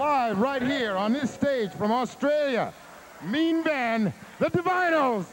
Live right here on this stage from Australia, Mean Band, the Divinyls.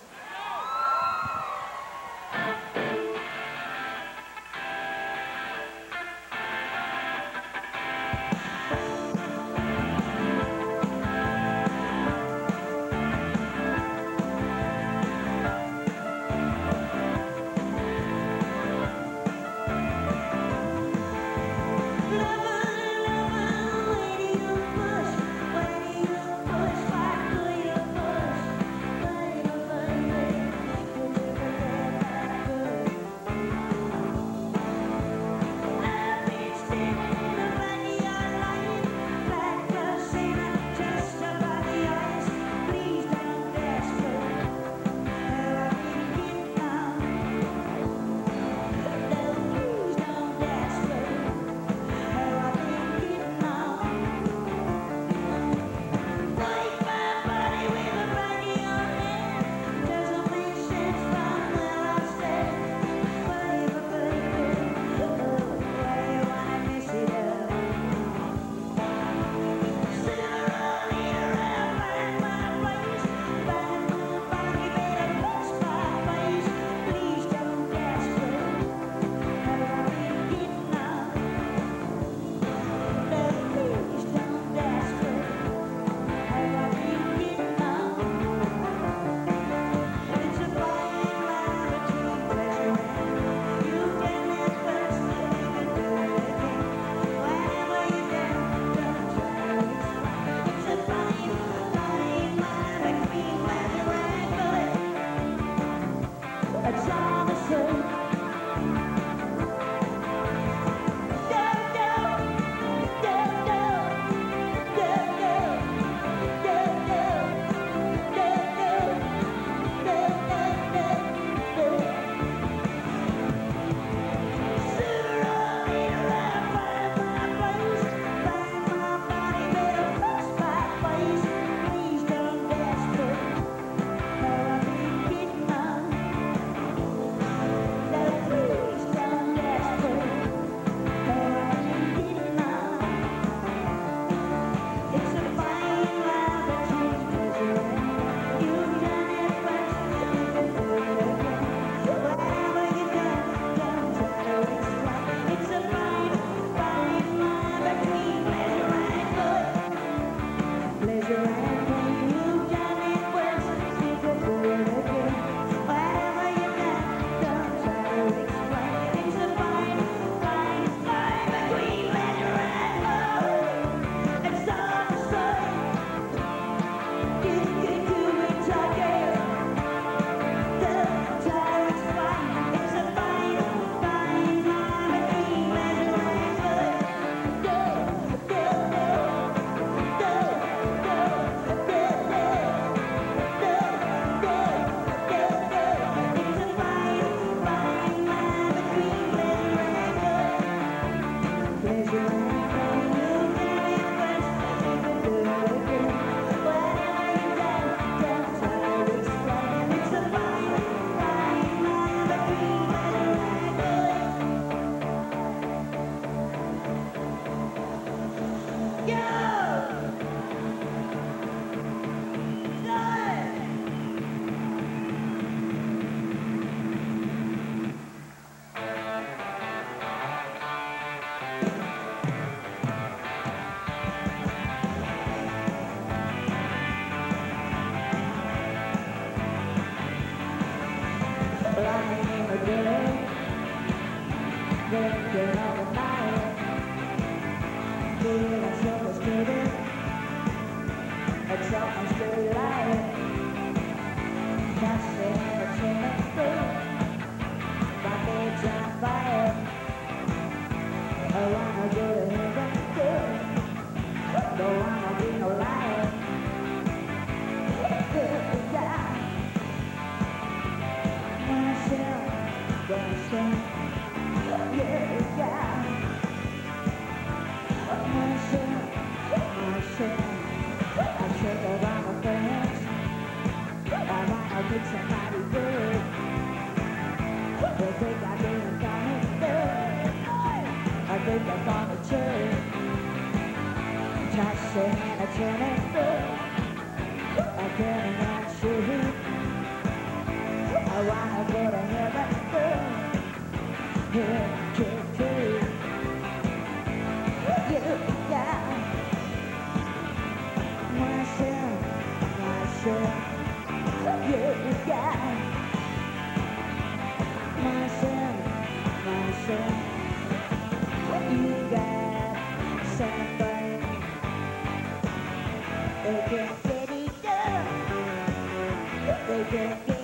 Think I'm gonna I wanna go to They can't get it done. They can't get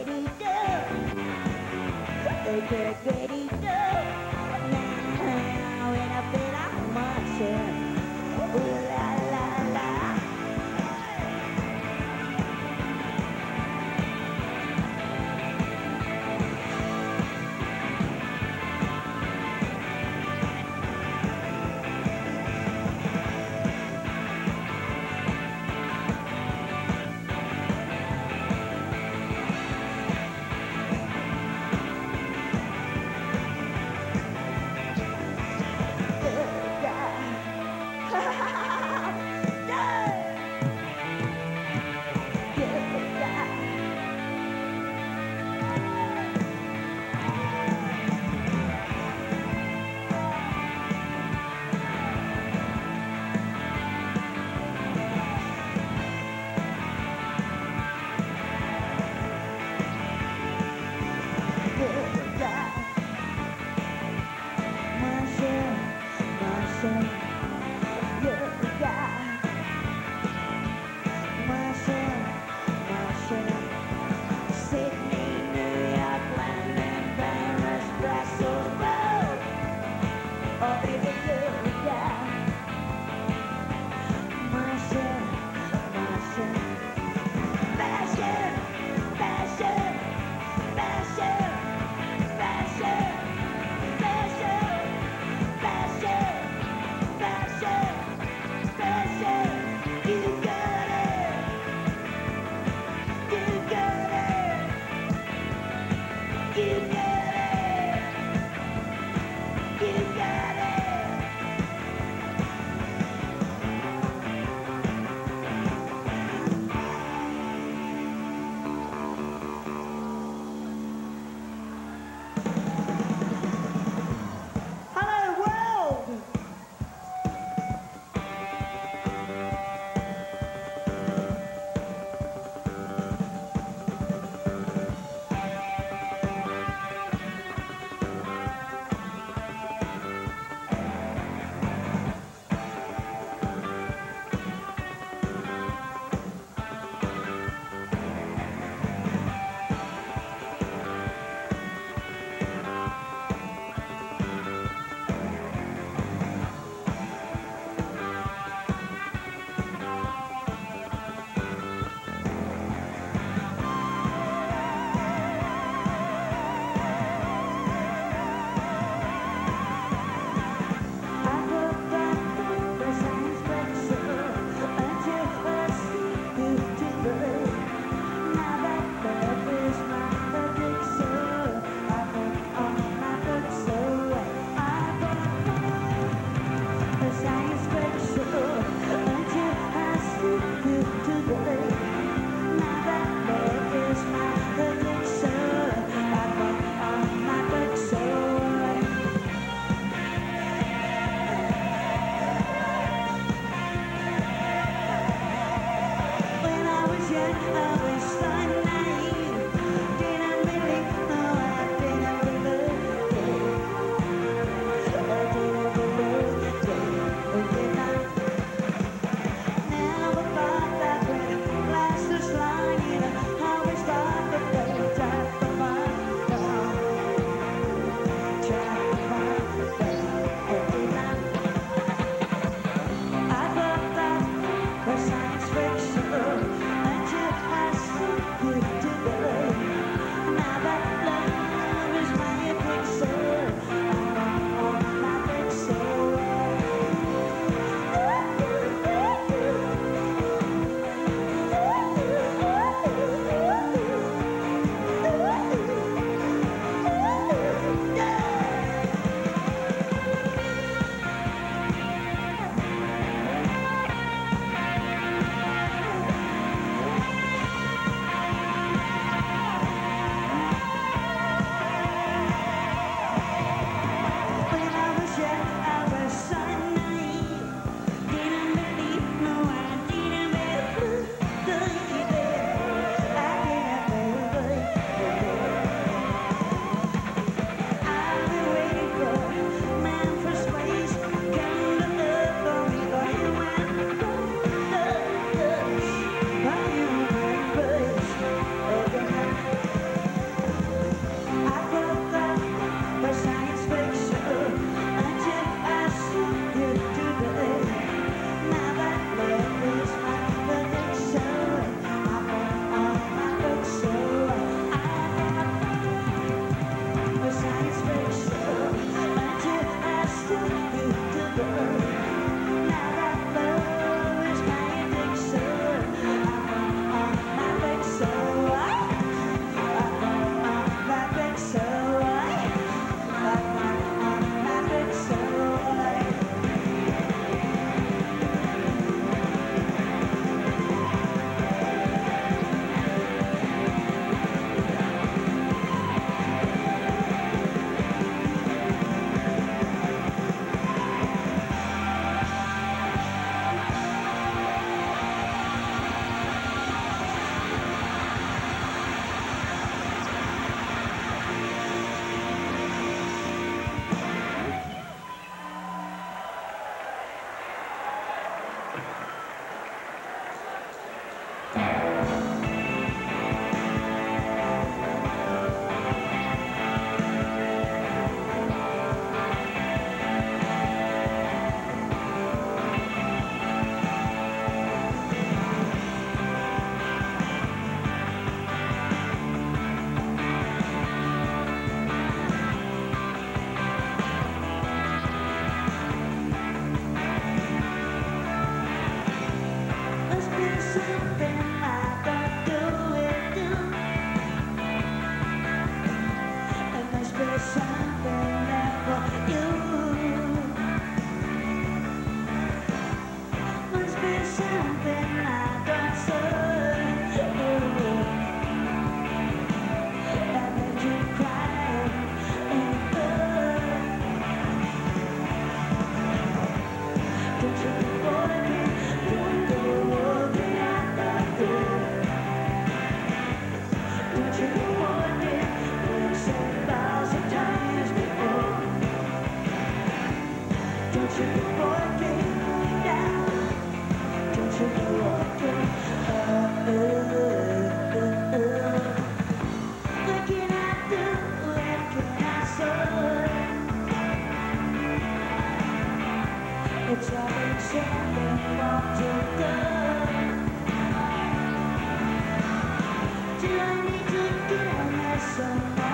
sun.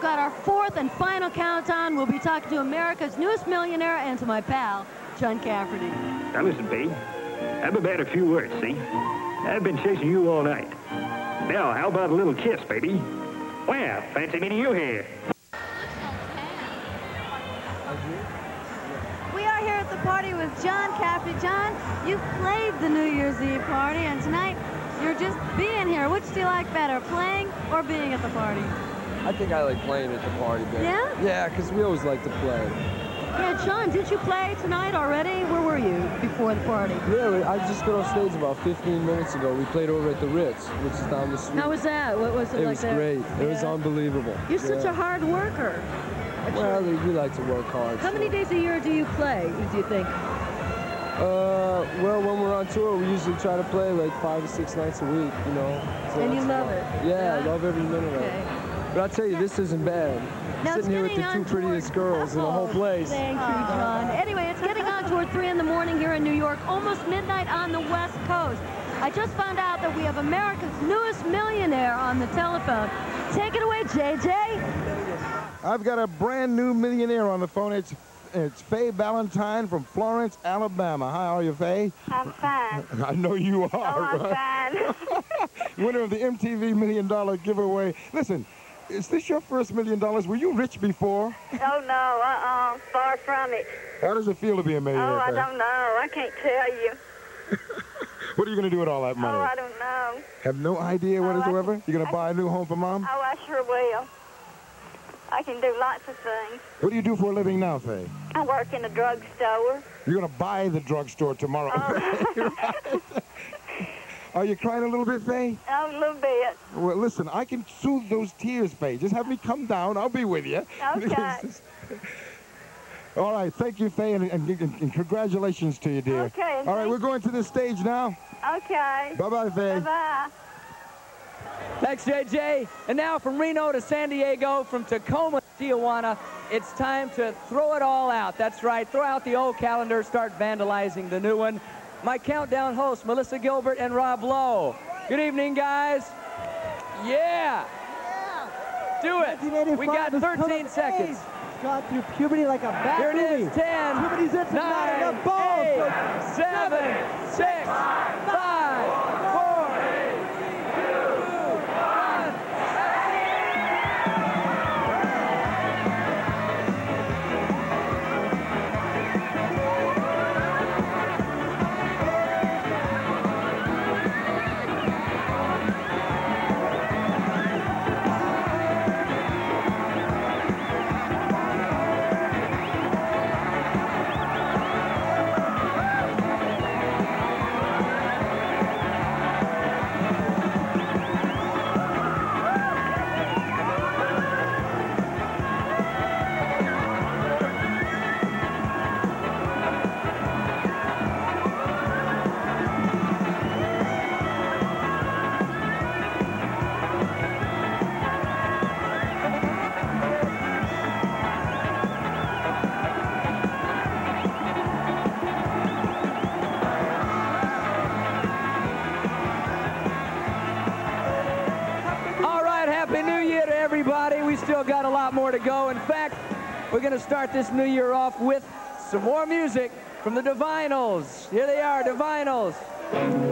We've got our fourth and final countdown. We'll be talking to America's newest millionaire and to my pal, John Cafferty. Now listen, babe. How about a few words, see? I've been chasing you all night. Now, how about a little kiss, baby? Well, fancy meeting you here. We are here at the party with John Cafferty. John, you've played the New Year's Eve party, and tonight you're just being here. Which do you like better, playing or being at the party? I think I like playing at the party better. Yeah? Yeah, because we always like to play. Yeah, John, did you play tonight already? Where were you before the party? Yeah, I just got off stage about 15 minutes ago. We played over at the Ritz, which is down the street. How was that? What was it, it like was there? great. It was unbelievable. You're such a hard worker. Well, we we like to work hard. How so. many days a year do you play, do you think? Uh, well, when we're on tour, we usually try to play like five or six nights a week, you know. So And you love fun. it? Yeah, I love every minute of it. But I'll tell you, this isn't bad. Now Sitting here with the two prettiest girls in the whole Oh, place. Thank you, John. Anyway, it's getting on toward 3 in the morning here in New York, almost midnight on the West Coast. I just found out that we have America's newest millionaire on the telephone. Take it away, JJ. I've got a brand new millionaire on the phone. It's it's Faye Ballantyne from Florence, Alabama. How are you, Faye? I'm fine. I know you are. Oh, I'm right? fine. Winner of the MTV Million Dollar Giveaway. Listen, is this your first million dollars? Were you rich before? oh, no, uh-uh, far from it. How does it feel to be a millionaire? Oh. I don't know. I can't tell you. What are you going to do with all that money? Oh, I don't know. Have no idea Oh, whatsoever? can- You're going to buy a new home for mom? Oh, I sure will. I can do lots of things. What do you do for a living now, Faye? I work in a drugstore. You're going to buy the drugstore tomorrow. Oh, Are you crying a little bit, Faye? oh, a little bit. Well, listen, I can soothe those tears, Faye. Just have me come down. I'll be with you. Okay. All right. Thank you, Faye, and, and, and congratulations to you, dear. Okay, All right, we're going to the stage now. Okay. Bye-bye, Faye. Bye-bye. Thanks, JJ. And now from Reno to San Diego, from Tacoma to Tijuana, it's time to throw it all out. That's right, throw out the old calendar, start vandalizing the new one. My countdown hosts, Melissa Gilbert and Rob Lowe. Good evening, guys. Yeah. Do it. We got 13 seconds. Got through puberty like a bad Here it is. 10, Puberty's in tonight. 9, The ball. 8, 7, 6, 5, we're going to start this new year off with some more music from the Divinyls. Here they are, Divinyls.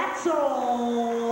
That's all.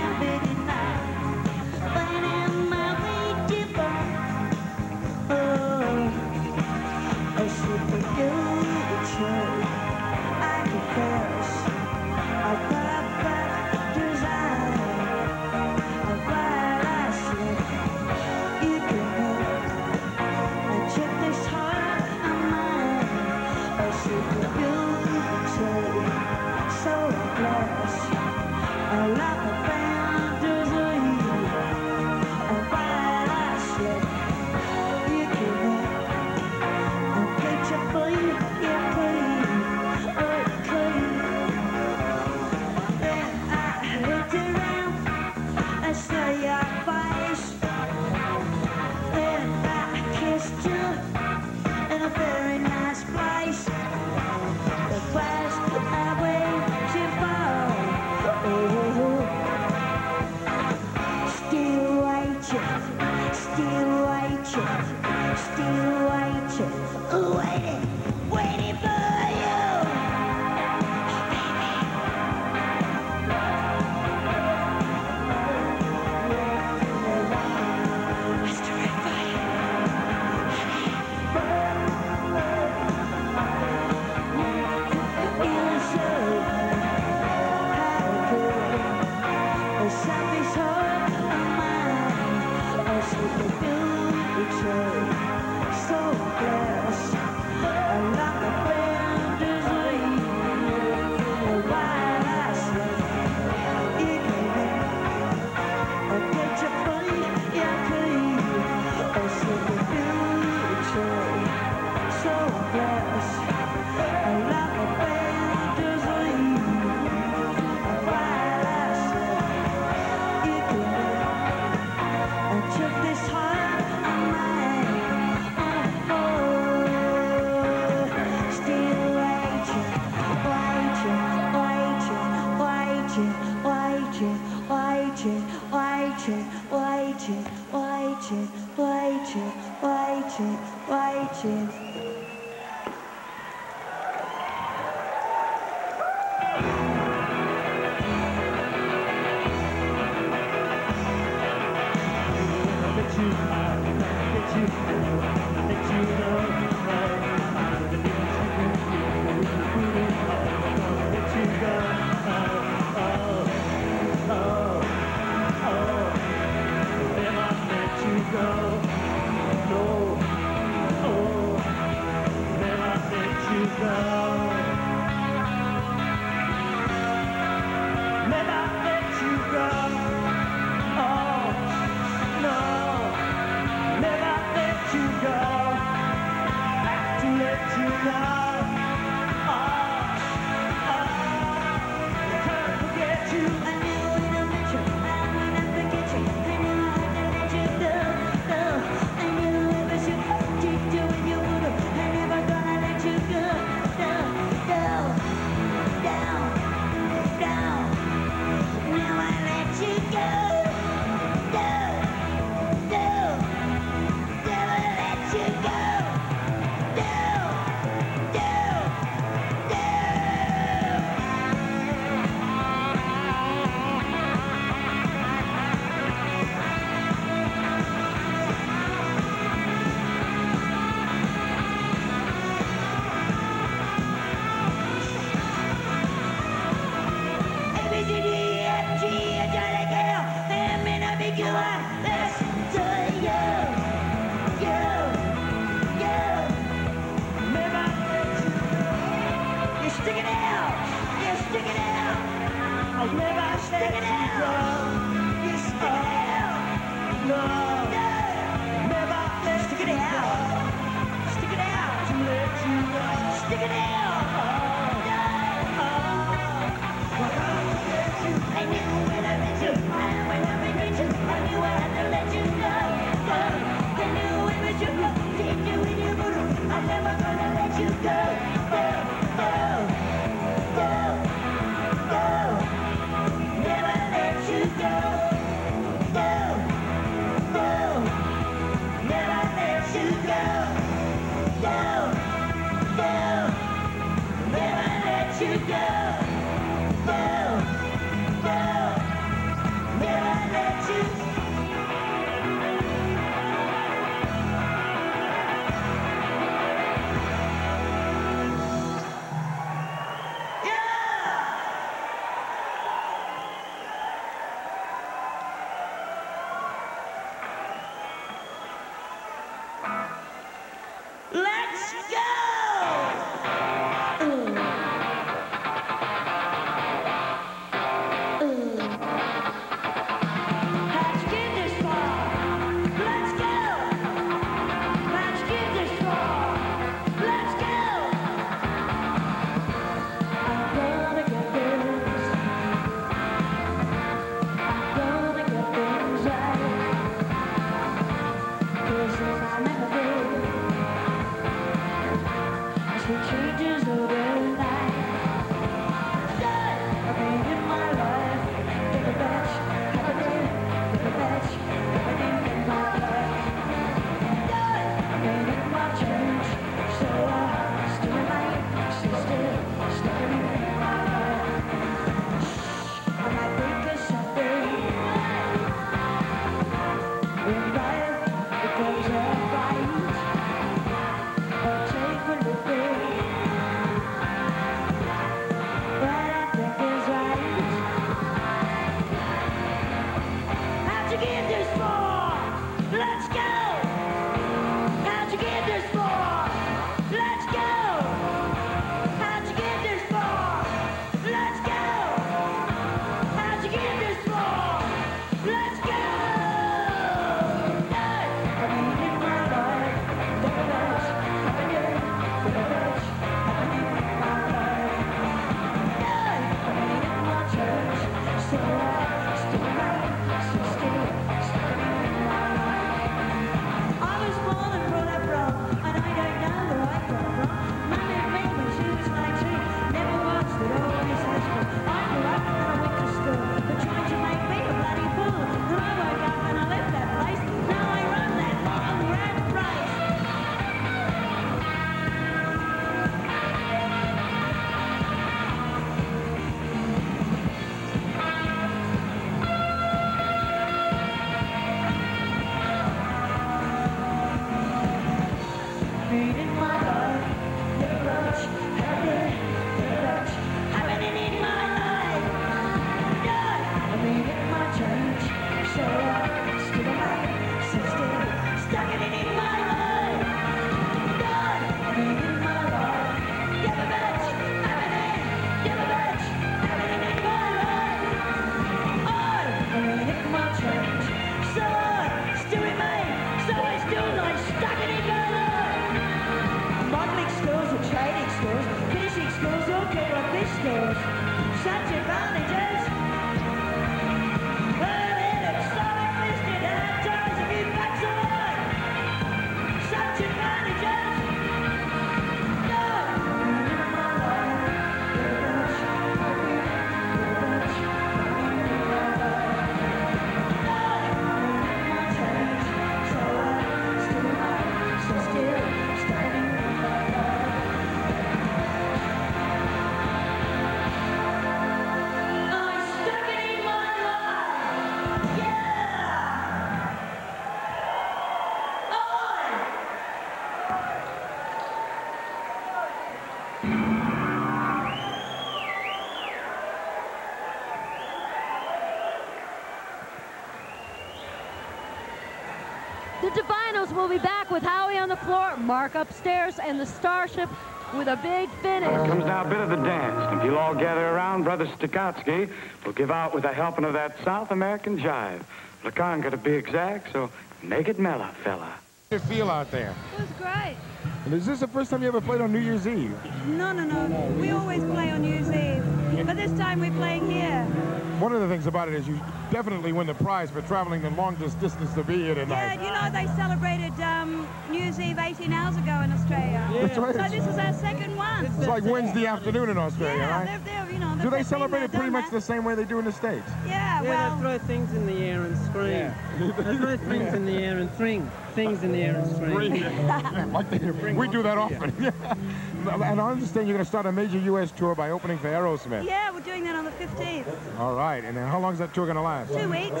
The Divinyls will be back with Howie on the floor, Mark upstairs, and the Starship with a big finish. Here comes now a bit of the dance. If you'll all gather around, Brother Stakatsky will give out with a helping of that South American jive. La Conga to be exact, so make it mellow, fella. How did you feel out there? It was great. And is this the first time you ever played on New Year's Eve? No, no, no. We always play on New Year's Eve. But this time we're playing here. One of the things about it is you definitely win the prize for traveling the longest distance to be here tonight. Yeah, you know they celebrated um, New Year's Eve 18 hours ago in Australia. That's right. So this is our second one. It's like Wednesday afternoon in Australia, yeah, right? they're, they're, you know, Do they celebrate it pretty done much the same way they do in the States? Yeah, Yeah, well, they throw things in the air and scream. they throw things in the air and thing. Things in the air and scream. like they, we do that often. and I understand you're going to start a major U.S. tour by opening for Aerosmith. yeah, we're doing that on the 15th. All right, and then how long is that tour going to last? Two weeks.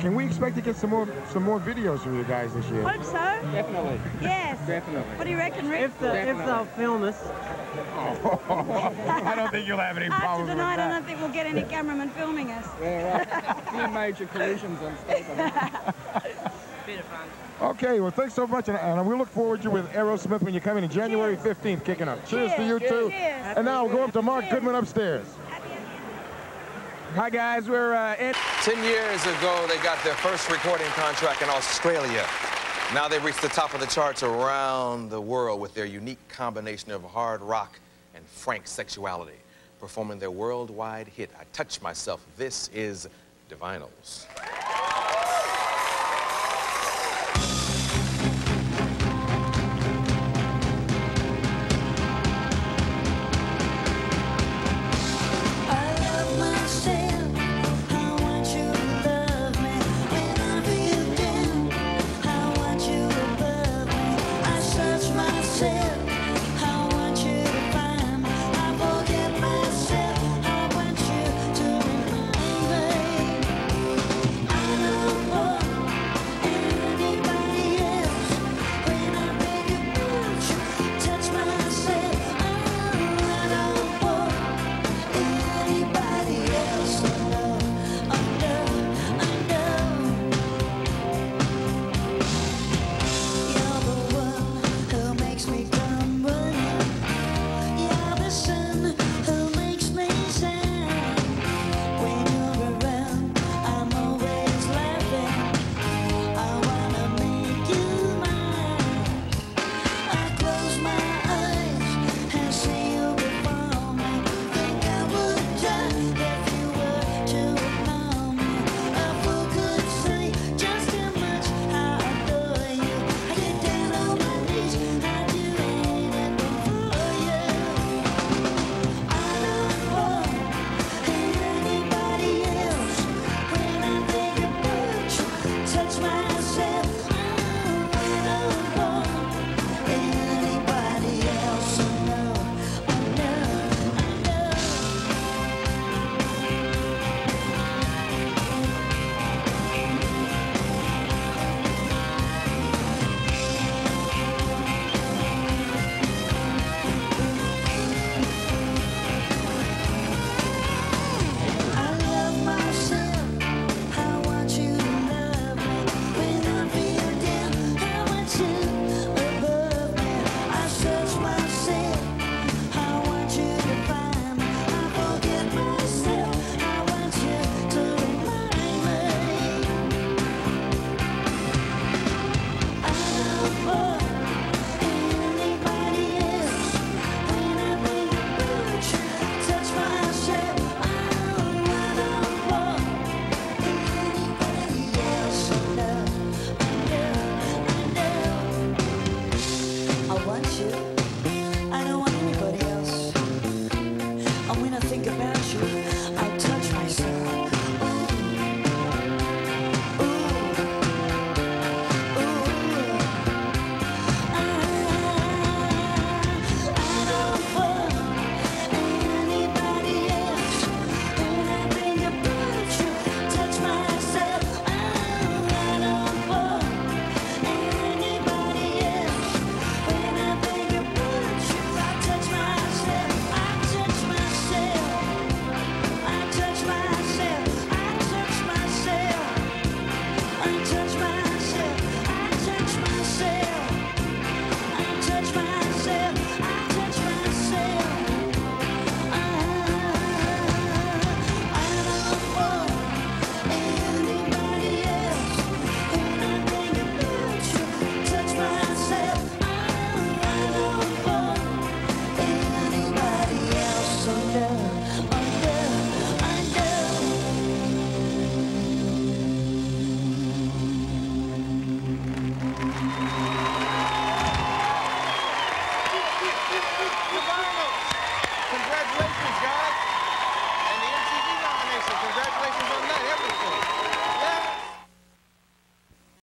Can we expect to get some more some more videos from you guys this year? Hope so. Definitely. Yes. Definitely. What do you reckon, Rick? If, the, if they'll film us, I don't think you'll have any After problems with tonight, I don't think we'll get any cameramen filming us. Yeah, right. A Few major collisions on stage. Okay, well, thanks so much, and, and we look forward to you with Aerosmith when you come in on January 15th, kicking up. Cheers, to you, Cheers. too. Cheers. And now we'll go up to Mark Goodman upstairs. Hi, guys. We're uh, in. Ten years ago, they got their first recording contract in Australia. Now they've reached the top of the charts around the world with their unique combination of hard rock and frank sexuality, performing their worldwide hit, I Touch Myself. This is Divinyls.